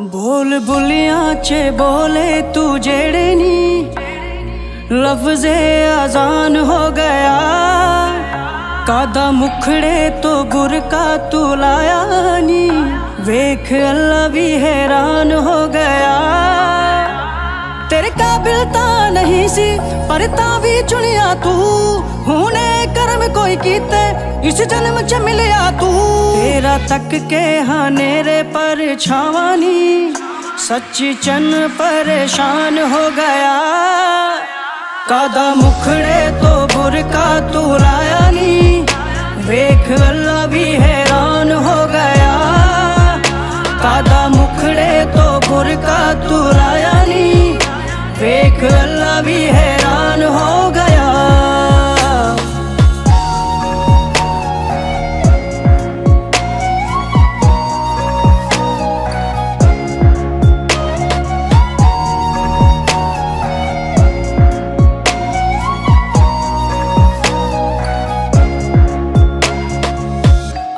बोल बुलियाँ च बोले तू जेड़े नी लफ्जे आजान हो गया कादा मुखड़े तो बुरका तू लाया नी वेख अल्लाह भी हैरान हो गया तेरे काबिल ता नहीं सी पर ता भी चुनिया तू हुने कर्म कोई कीते इस जन्म च मिलया तू। तेरा तक के हानेरे पर छावानी, सच्ची चन परेशान हो गया। कादा मुखड़े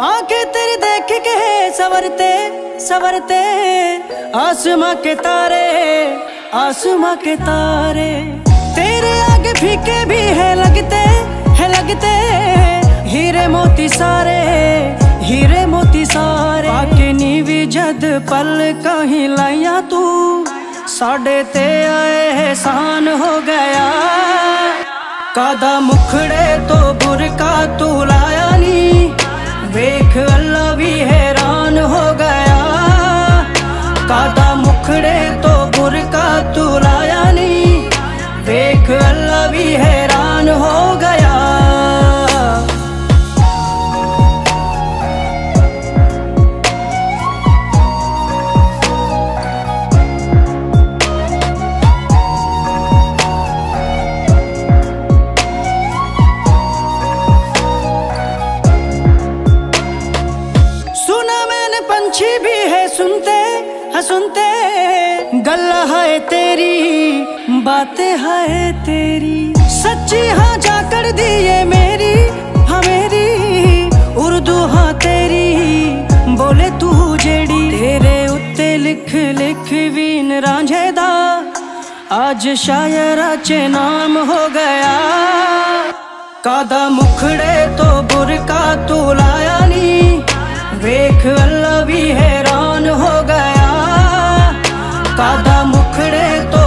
आँखें तेरी देख के सवरते सवरते। आसमां के तारे, आसमां के तारे। तेरे आगे फीके भी है लगते है लगते। हीरे मोती सारे, हीरे मोती सारे। आके नीवी जद पल कहीं लाइया तू। साढ़े ते आए एहसान हो गया। कादा मुखड़े तो पंछी भी है सुनते है सुनते। गल्ला है तेरी, बातें है तेरी। सच्ची हाँ जाकर दी ये मेरी हाँ मेरी। उर्दू हाँ तेरी, बोले तू जेड़ी। तेरे उत्ते लिख लिख वीन रांझे दा, आज शायरा च नाम हो गया। कादा मुखड़े तो बुरका तू मुखड़े तो